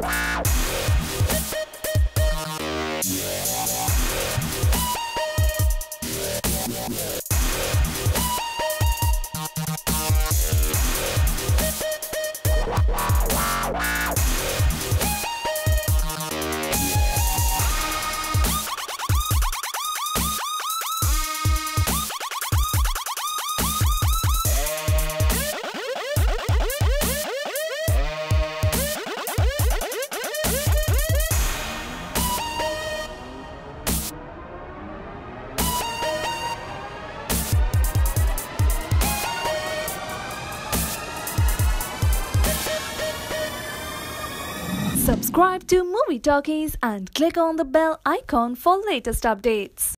Bye. Subscribe to Movie Talkies and click on the bell icon for latest updates.